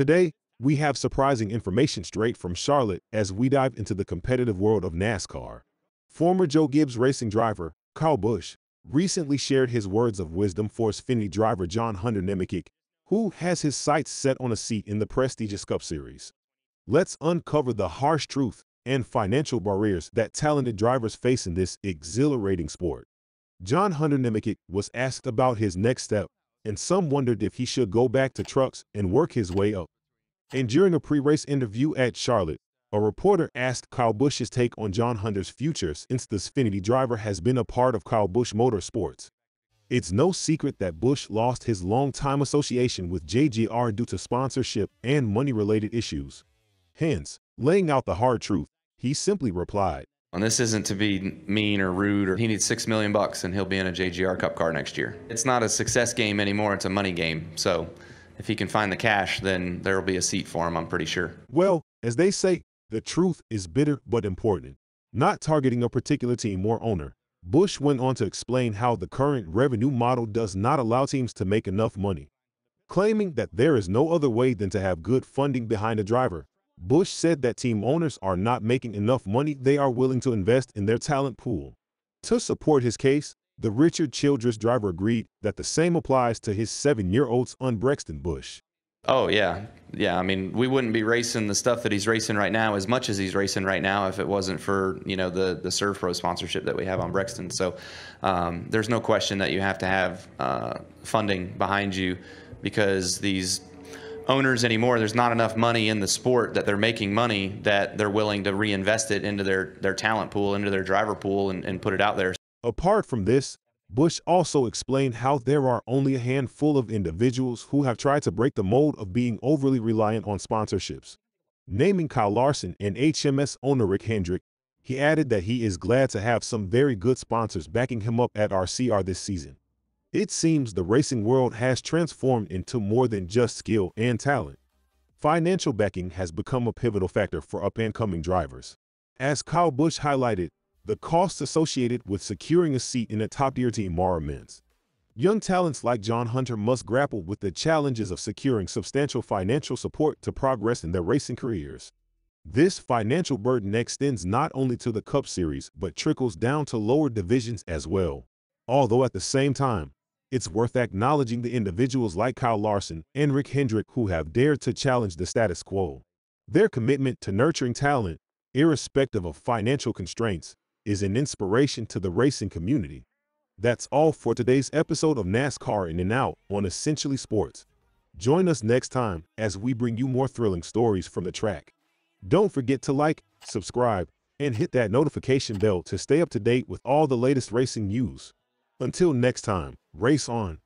Today, we have surprising information straight from Charlotte as we dive into the competitive world of NASCAR. Former Joe Gibbs racing driver, Kyle Busch, recently shared his words of wisdom for Xfinity driver John Hunter Nemechek, who has his sights set on a seat in the prestigious Cup Series. Let's uncover the harsh truth and financial barriers that talented drivers face in this exhilarating sport. John Hunter Nemechek was asked about his next step, and some wondered if he should go back to trucks and work his way up. And during a pre-race interview at Charlotte, a reporter asked Kyle Busch's take on John Hunter's future since the Xfinity driver has been a part of Kyle Busch Motorsports. It's no secret that Busch lost his long-time association with JGR due to sponsorship and money-related issues. Hence, laying out the hard truth, he simply replied, and this isn't to be mean or rude or he needs six million bucks and he'll be in a JGR Cup car next year. It's not a success game anymore, it's a money game. So if he can find the cash, then there will be a seat for him, I'm pretty sure. Well, as they say, the truth is bitter but important. Not targeting a particular team or owner, Busch went on to explain how the current revenue model does not allow teams to make enough money. Claiming that there is no other way than to have good funding behind a driver, Busch said that team owners are not making enough money they are willing to invest in their talent pool. To support his case, the Richard Childress driver agreed that the same applies to his seven-year-old son Brexton Busch. Oh yeah, yeah. I mean, we wouldn't be racing the stuff that he's racing right now as much as he's racing right now if it wasn't for you know the the SERVPRO sponsorship that we have on Brexton. So um, there's no question that you have to have uh, funding behind you because these owners anymore. There's not enough money in the sport that they're making money that they're willing to reinvest it into their, their talent pool, into their driver pool, and, and put it out there. Apart from this, Busch also explained how there are only a handful of individuals who have tried to break the mold of being overly reliant on sponsorships. Naming Kyle Larson and HMS owner Rick Hendrick, he added that he is glad to have some very good sponsors backing him up at RCR this season. It seems the racing world has transformed into more than just skill and talent. Financial backing has become a pivotal factor for up-and-coming drivers. As Kyle Busch highlighted, the costs associated with securing a seat in a top-tier team are immense. Young talents like John Hunter must grapple with the challenges of securing substantial financial support to progress in their racing careers. This financial burden extends not only to the Cup Series but trickles down to lower divisions as well. Although at the same time, it's worth acknowledging the individuals like Kyle Larson and Rick Hendrick who have dared to challenge the status quo. Their commitment to nurturing talent, irrespective of financial constraints, is an inspiration to the racing community. That's all for today's episode of NASCAR In and Out on Essentially Sports. Join us next time as we bring you more thrilling stories from the track. Don't forget to like, subscribe, and hit that notification bell to stay up to date with all the latest racing news. Until next time, race on.